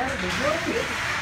That's the